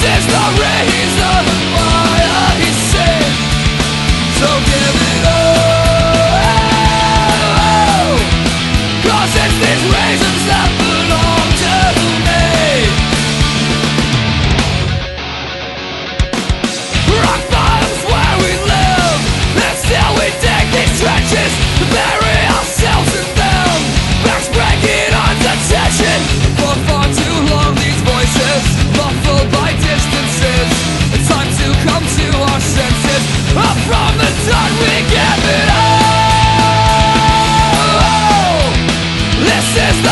This veces